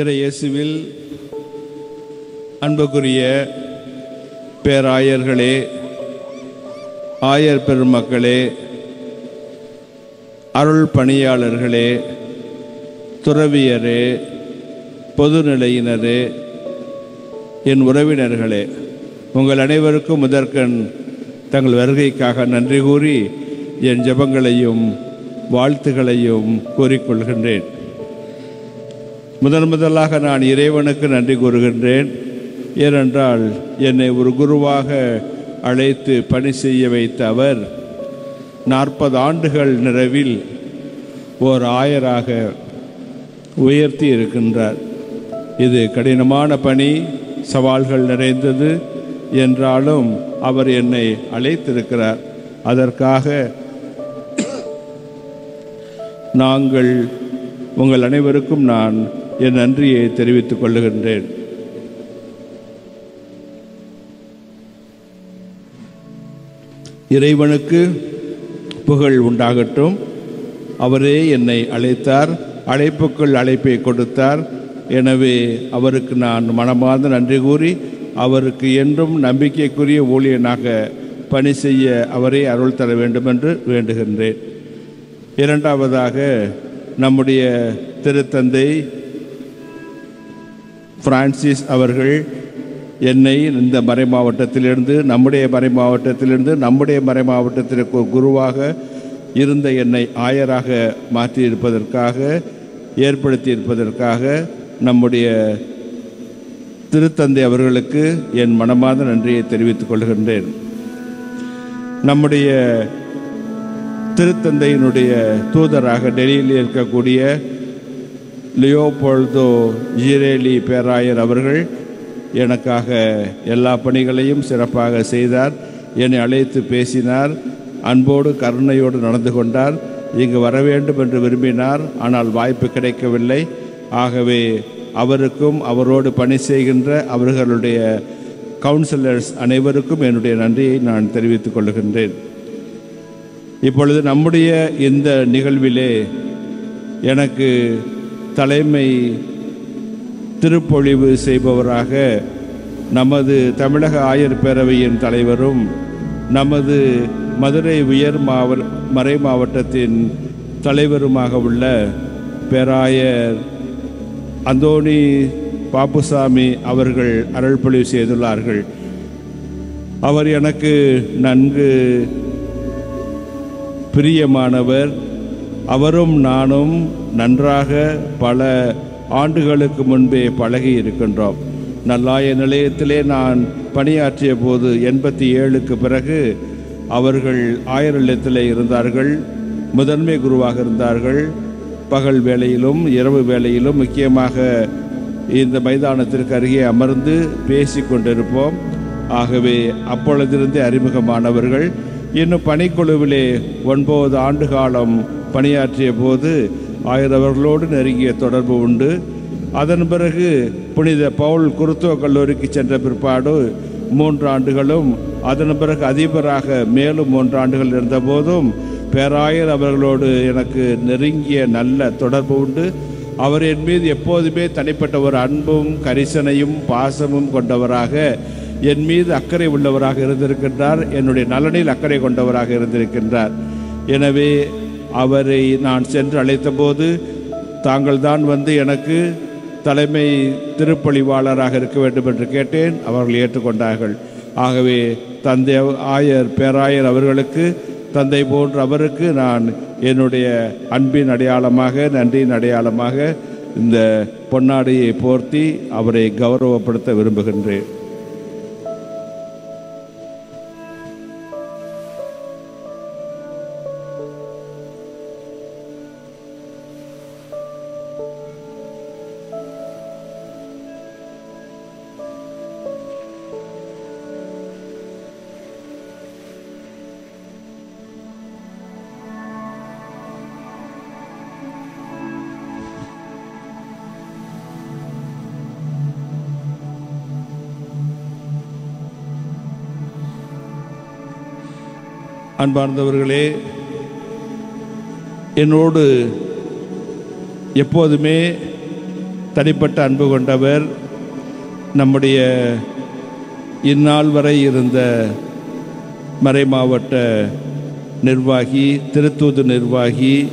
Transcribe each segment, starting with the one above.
இறை இயேசுவில் அன்புக்குரிய பேராயர்களே ஆயர் பெருமக்களே அருள் பணியாளர்களே துறவியரே பொதுநிலையினரே என் உறவினர்களே உங்கள் அனைவருக்கும் முதற்கண் தங்கள் வருகைக்காக நன்றி கூறி என் ஜெபங்களையும் வாழ்த்துகளையும் கூறிக்கொள்கின்றேன். முதன் முதலாக நான் இறைவனுக்கு நன்றி கூறுகின்றேன். ஏனென்றால் என்னை ஒரு குருவாக அழைத்து பணி செய்ய வைத்த அவர் நாற்பது ஆண்டுகள் நிறைவில் ஓர் ஆயராக உயர்த்தி இருக்கின்றார். இது கடினமான பணி சவால்கள் நிறைந்தது என்றாலும் அவர் என்னை அழைத்திருக்கிறார். அதற்காக நாங்கள் உங்கள் அனைவருக்கும் நான் என் நன்றியை தெரிவித்துக் கொள்ளுகின்றேன். இறைவனுக்கு புகழ் உண்டாகட்டும். அவரே என்னை அழைத்தார் அழைப்புக்குள் அழைப்பை கொடுத்தார். எனவே அவருக்கு நான் மனமார்ந்த நன்றி கூறி அவருக்கு என்றும் நம்பிக்கைக்குரிய ஊழியனாக பணி செய்ய அவரே அருள் தர வேண்டும் என்று வேண்டுகின்றேன். இரண்டாவதாக நம்முடைய திருத்தந்தை பிரான்சிஸ் அவர்கள் என்னை இந்த மறை மாவட்டத்திலிருந்து நம்முடைய மறை மாவட்டத்திலிருந்து நம்முடைய மறை மாவட்டத்திற்கு குருவாக இருந்த என்னை ஆயராக மாற்றியிருப்பதற்காக ஏற்படுத்தியிருப்பதற்காக நம்முடைய திருத்தந்தை அவர்களுக்கு என் மனமார்ந்த நன்றியை தெரிவித்துக் கொள்கின்றேன். நம்முடைய திருத்தந்தையினுடைய தூதராக டெல்லியில் இருக்கக்கூடிய லியோபோல்தோ ஜீரேலி பேராயர் அவர்கள் எனக்காக எல்லா பணிகளையும் சிறப்பாக செய்தார். என்னை அழைத்து பேசினார். அன்போடு கருணையோடு நடந்து கொண்டார். இங்கு வர வேண்டும் என்று விரும்பினார். ஆனால் வாய்ப்பு கிடைக்கவில்லை. ஆகவே அவருக்கும் அவரோடு பணி செய்கின்ற அவர்களுடைய கவுன்சிலர்ஸ் அனைவருக்கும் என்னுடைய நன்றியை நான் தெரிவித்துக் கொள்கின்றேன். இப்பொழுது நம்முடைய இந்த நிகழ்விலே எனக்கு தலைமை திருப்பொழிவு செய்பவராக நமது தமிழக ஆயர் பேரவையின் தலைவரும் நமது மதுரை உயர் மாவ மறை மாவட்டத்தின் தலைவருமாக உள்ள பேராயர் அந்தோணி பாப்புசாமி அவர்கள் அருள்பொழிவு செய்துள்ளார்கள். அவர் எனக்கு நன்கு பிரியமானவர். அவரும் நானும் நன்றாக பல ஆண்டுகளுக்கு முன்பே பழகி இருக்கின்றோம். நல்லாய நிலையத்திலே நான் பணியாற்றிய போது எண்பத்தி ஏழுக்கு பிறகு அவர்கள் ஆயர் இருந்தார்கள் முதன்மை குருவாக இருந்தார்கள். பகல் வேளையிலும் இரவு வேளையிலும் முக்கியமாக இந்த மைதானத்திற்கு அருகே அமர்ந்து பேசி கொண்டிருப்போம். ஆகவே அப்பொழுதிருந்தே அறிமுகமானவர்கள். இன்னும் பணிக்குழுவிலே ஒன்பது ஆண்டு காலம் பணியாற்றிய போது ஆயிரவர்களோடு நெருங்கிய தொடர்பு உண்டு. அதன் பிறகு புனித பவுல் குருத்துவ கல்லூரிக்கு சென்ற பிற்பாடு மூன்று ஆண்டுகளும் அதன் பிறகு அதிபராக மேலும் மூன்று ஆண்டுகள் இருந்தபோதும் பேராயர் அவர்களோடு எனக்கு நெருங்கிய நல்ல தொடர்பு உண்டு. அவர் என் மீது எப்போதுமே தனிப்பட்ட ஒரு அன்பும் கரிசனையும் பாசமும் கொண்டவராக என் மீது அக்கறை உள்ளவராக இருந்திருக்கின்றார். என்னுடைய நலனில் அக்கறை கொண்டவராக இருந்திருக்கின்றார். எனவே அவரை நான் சென்று அழைத்தபோது தாங்கள் தான் வந்து எனக்கு தலைமை திருப்பழிவாளராக இருக்க வேண்டும் என்று கேட்டேன். அவர்கள் ஏற்றுக்கொண்டார்கள். ஆகவே தந்தை ஆயர் பேராயர் அவர்களுக்கு தந்தை போன்ற அவருக்கு நான் என்னுடைய அன்பின் அடையாளமாக நன்றியின் அடையாளமாக இந்த பொன்னாடியை போர்த்தி அவரை கௌரவப்படுத்த விரும்புகின்றேன். அன்பார்ந்தவர்களே என்னோடு எப்போதுமே தனிப்பட்ட அன்பு கொண்டவர் நம்முடைய இந்நாள் வரை இருந்த மறைமாவட்ட நிர்வாகி திருத்தூது நிர்வாகி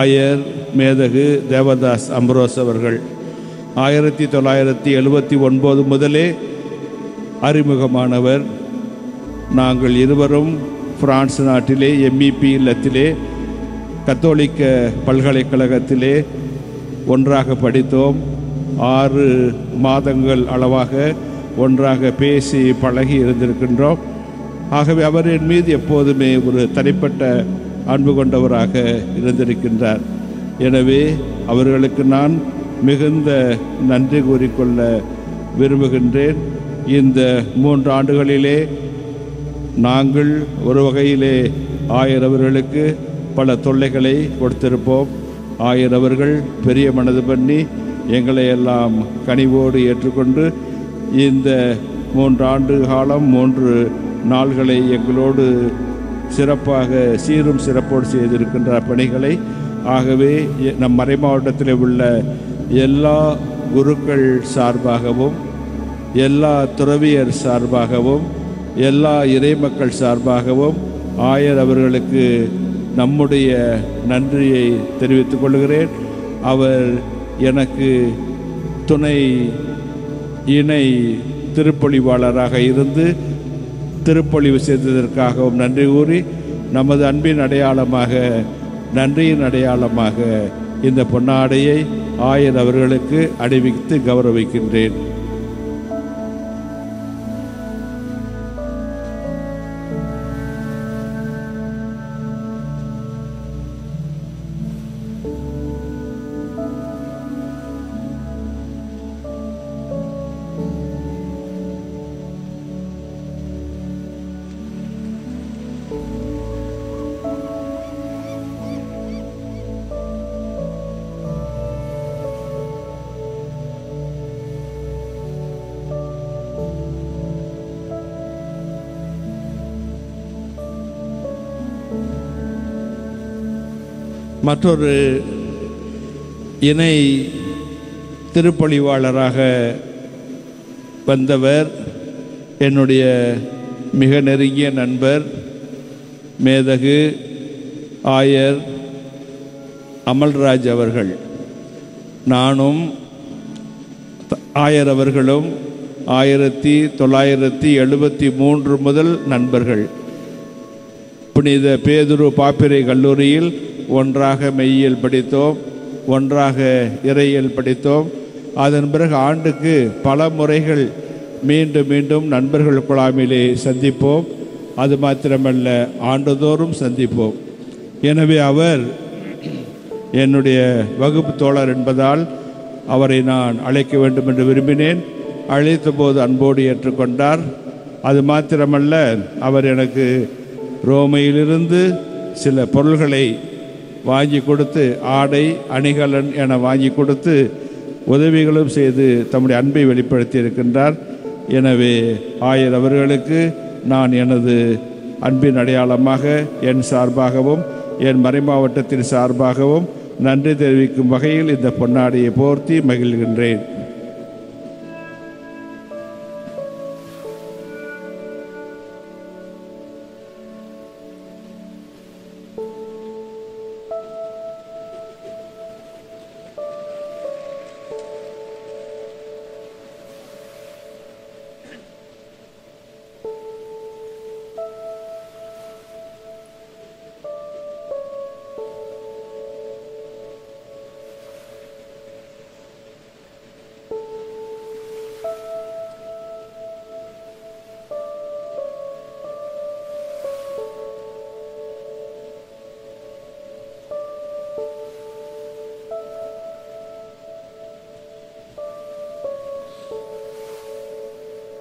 ஆயர் மேதகு தேவதாஸ் அம்ரோஸ் அவர்கள் ஆயிரத்தி தொள்ளாயிரத்தி எழுபத்தி ஒன்பது முதலே அறிமுகமானவர். நாங்கள் இருவரும் பிரான்ஸ் நாட்டிலே எம்இபி இல்லத்திலே கத்தோலிக்க பல்கலைக்கழகத்திலே ஒன்றாக படித்தோம். ஆறு மாதங்கள் அளவாக ஒன்றாக பேசி பழகி இருந்திருக்கின்றோம். ஆகவே அவர் என் மீது எப்போதுமே ஒரு தனிப்பட்ட அன்பு கொண்டவராக இருந்திருக்கின்றார். எனவே அவர்களுக்கு நான் மிகுந்த நன்றி கூறிக்கொள்ள விரும்புகின்றேன். இந்த மூன்று ஆண்டுகளிலே நாங்கள் ஒரு வகையிலே ஆயிரவர்களுக்கு பல தொல்லைகளை கொடுத்திருப்போம். ஆயர் அவர்கள் பெரிய மனது பண்ணி எங்களை எல்லாம் கனிவோடு ஏற்றுக்கொண்டு இந்த மூன்று ஆண்டு காலம் மூன்று நாள்களை எங்களோடு சிறப்பாக சீரும் சிறப்போடு செய்திருக்கின்ற பணிகளை ஆகவே நம் மறை மாவட்டத்தில் உள்ள எல்லா குருக்கள் சார்பாகவும் எல்லா துறவியர் சார்பாகவும் எல்லா இறைமக்கள் சார்பாகவும் ஆயர் அவர்களுக்கு நம்முடைய நன்றியை தெரிவித்துக் கொள்கிறேன். அவர் எனக்கு துணை இணை திருப்பொழிவாளராக இருந்து திருப்பொழிவு செய்ததற்காகவும் நன்றி கூறி நமது அன்பின் அடையாளமாக நன்றியின் அடையாளமாக இந்த பொன்னாடையை ஆயர் அவர்களுக்கு அணிவித்து கௌரவிக்கின்றேன். மற்றொரு இணை திருப்பொழிவாளராக வந்தவர் என்னுடைய மிக நெருங்கிய நண்பர் மேதகு ஆயர் அமல்ராஜ் அவர்கள். நானும் த- ஆயர் அவர்களும் ஆயிரத்தி தொள்ளாயிரத்தி எழுபத்தி மூன்று முதல் நண்பர்கள். புனித பேதுரு பாப்பிரை கல்லூரியில் ஒன்றாக மெய்யியல் படித்தோம் ஒன்றாக இறையியல் படித்தோம். அதன் பிறகு ஆண்டுக்கு பல முறைகள் மீண்டும் மீண்டும் நண்பர்கள் குழாமிலே சந்திப்போம். அது மாத்திரமல்ல ஆண்டுதோறும் சந்திப்போம். எனவே அவர் என்னுடைய வகுப்பு தோழர் என்பதால் அவரை நான் அழைக்க வேண்டும் என்று விரும்பினேன். அழைத்த போது அன்போடு ஏற்றுக்கொண்டார். அது மாத்திரமல்ல அவர் எனக்கு ரோமையிலிருந்து சில பொருள்களை வாங்கி கொடுத்து ஆடை அணிகலன் என வாங்கி கொடுத்து உதவிகளும் செய்து தம்முடைய அன்பை வெளிப்படுத்தி இருக்கின்றார் எனவே ஆயர் அவர்களுக்கு நான் எனது அன்பின் அடையாளமாக என் சார்பாகவும் என் மறைமாவட்டத்தின் சார்பாகவும் நன்றி தெரிவிக்கும் வகையில் இந்த பொன்னாடியை போர்த்தி மகிழ்கின்றேன்.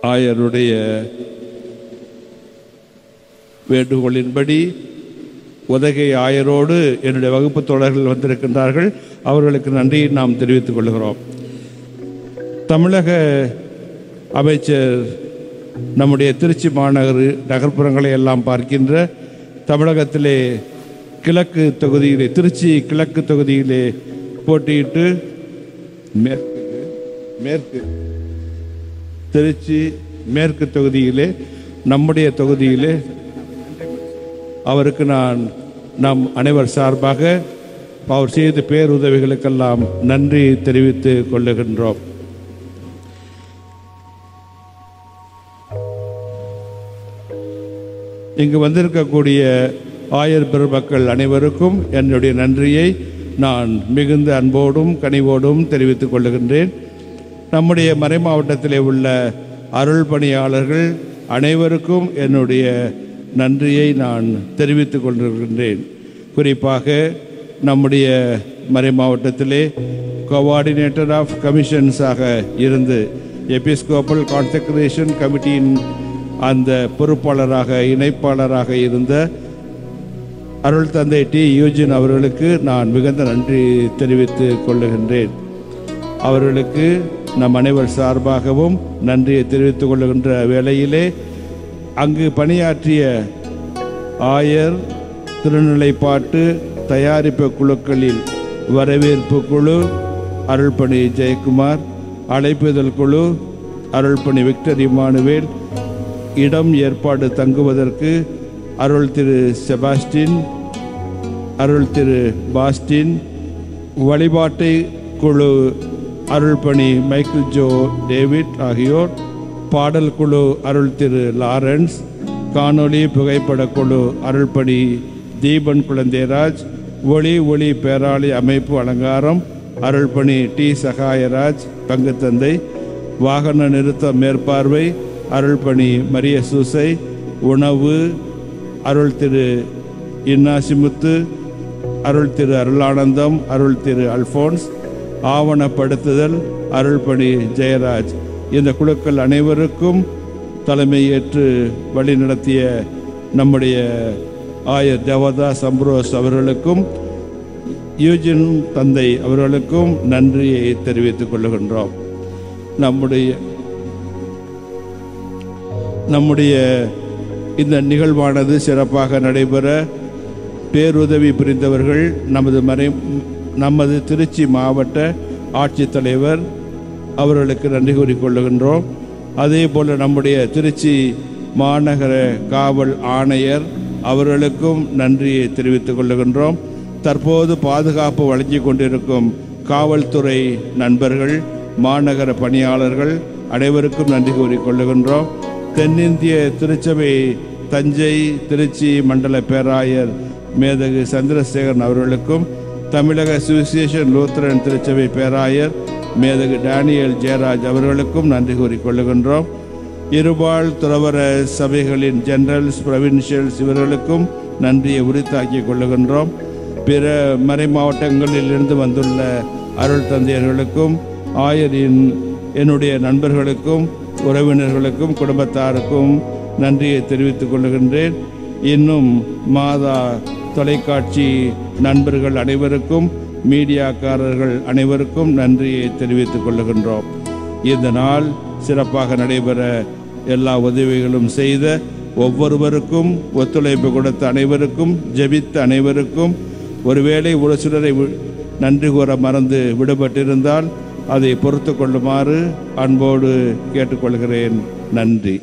ஆயருடைய வேண்டுகோளின்படி உதகை ஆயரோடு என்னுடைய வகுப்பு தோழர்கள் வந்திருக்கின்றார்கள். அவர்களுக்கு நன்றியை நாம் தெரிவித்துக் கொள்கிறோம். தமிழக அமைச்சர் நம்முடைய திருச்சி மாநகர் நகர்ப்புறங்களை எல்லாம் பார்க்கின்ற தமிழகத்திலே கிழக்கு தொகுதியிலே திருச்சி கிழக்கு தொகுதியிலே போட்டியிட்டு மேற்கு மேற்கு திருச்சி மேற்கு தொகுதியிலே நம்முடைய தொகுதியிலே அவருக்கு நான் நம் அனைவர் சார்பாக அவர் செய்த பேருதவிகளுக்கெல்லாம் நன்றி தெரிவித்துக் கொள்ளுகின்றோம். இங்கு வந்திருக்கக்கூடிய ஆயர் பெருமக்கள் அனைவருக்கும் என்னுடைய நன்றியை நான் மிகுந்த அன்போடும் கனிவோடும் தெரிவித்துக் கொள்ளுகின்றேன். நம்முடைய மறை மாவட்டத்திலே உள்ள அருள் பணியாளர்கள் அனைவருக்கும் என்னுடைய நன்றியை நான் தெரிவித்துக் கொண்டிருக்கின்றேன். குறிப்பாக நம்முடைய மறை மாவட்டத்திலே கோஆர்டினேட்டர் ஆஃப் கமிஷன்ஸாக இருந்து எபிஸ்கோப்பல் கான்செக்ரேஷன் கமிட்டியின் அந்த பொறுப்பாளராக இணைப்பாளராக இருந்த அருள் தந்தை டி யூஜின் அவர்களுக்கு நான் மிகுந்த நன்றி தெரிவித்து கொள்ளுகின்றேன். அவர்களுக்கு நம் அனைவர் சார்பாகவும் நன்றியை தெரிவித்துக் கொள்கின்ற வேளையிலே அங்கு பணியாற்றிய ஆயர் திருநிலைப்பாட்டு தயாரிப்பு குழுக்களில் வரவேற்பு குழு அருள்பணி ஜெயக்குமார் அழைப்புதல் குழு அருள்பணி விக்டர் இமானுவேல் இடம் ஏற்பாடு தங்குவதற்கு அருள் திரு செபாஸ்டின் அருள் திரு பாஸ்டின் வழிபாட்டை குழு அருள்பணி மைக்கேல் ஜோ டேவிட் ஆகியோர் பாடல் குழு அருள் திரு லாரன்ஸ் காணொளி புகைப்பட குழு அருள்பணி தீபன் குழந்தைராஜ் ஒளி ஒளி பேராளி அமைப்பு அலங்காரம் அருள்பணி டி சகாயராஜ் பங்குத்தந்தை வாகன நிறுத்த மேற்பார்வை அருள்பணி மரிய சூசை உணவு அருள் திரு இன்னாசிமுத்து அருள் திரு அருளானந்தம் அருள் திரு அல்போன்ஸ் ஆவணப்படுத்துதல் அருள்பணி ஜெயராஜ். இந்த குழுக்கள் அனைவருக்கும் தலைமையேற்று வழிநடத்திய நம்முடைய ஆயர் தேவதா அம்ப்ரோஸ் அவர்களுக்கும் யூஜின் தந்தை அவர்களுக்கும் நன்றியை தெரிவித்துக் கொள்ளுகின்றோம் நம்முடைய நம்முடைய இந்த நிகழ்வானது சிறப்பாக நடைபெற பேருதவி புரிந்தவர்கள் நமது மறை நமது திருச்சி மாவட்ட ஆட்சித்தலைவர் அவர்களுக்கு நன்றி கூறிக்கொள்ளுகின்றோம். அதே போல் நம்முடைய திருச்சி மாநகர காவல் ஆணையர் அவர்களுக்கும் நன்றியை தெரிவித்துக் கொள்ளுகின்றோம். தற்போது பாதுகாப்பு வழங்கி கொண்டிருக்கும் காவல்துறை நண்பர்கள் மாநகர பணியாளர்கள் அனைவருக்கும் நன்றி கூறிக்கொள்ளுகின்றோம். தென்னிந்திய திருச்சபை தஞ்சை திருச்சி மண்டல பேராயர் மேதகு சந்திரசேகரன் அவர்களுக்கும் தமிழக அசோசியேஷன் லூத்தரன் திருச்சபை பேராயர் மேதகு டேனியல் ஜெயராஜ் அவர்களுக்கும் நன்றி கூறிக்கொள்ளுகின்றோம் இருபால் துறவர சபைகளின் ஜெனரல்ஸ் ப்ரொவின்ஷியல்ஸ் இவர்களுக்கும் நன்றியை உரித்தாக்கிக் கொள்ளுகின்றோம். பிற மறை மாவட்டங்களிலிருந்து வந்துள்ள அருள் தந்தையர்களுக்கும் ஆயரின் என்னுடைய நண்பர்களுக்கும் உறவினர்களுக்கும் குடும்பத்தாருக்கும் நன்றியை தெரிவித்துக் கொள்ளுகின்றேன். இன்னும் மாதா தொலைக்காட்சி நண்பர்கள் அனைவருக்கும் மீடியாக்காரர்கள் அனைவருக்கும் நன்றியை தெரிவித்துக் கொள்ளுகின்றோம் இந்த நாள் சிறப்பாக நடைபெற எல்லா உதவிகளும் செய்த ஒவ்வொருவருக்கும் ஒத்துழைப்பு கொடுத்த அனைவருக்கும் ஜெபித்த அனைவருக்கும் ஒருவேளை ஒரு சிலரை நன்றி கூற மறந்து விடுபட்டிருந்தால் அதை பொறுத்து கொள்ளுமாறு அன்போடு கேட்டுக்கொள்கிறேன். நன்றி.